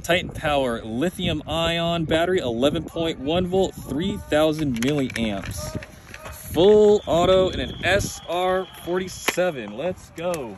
Titan Power lithium ion battery, 11.1 volt, 3000 milliamps. Full auto in an SR47. Let's go.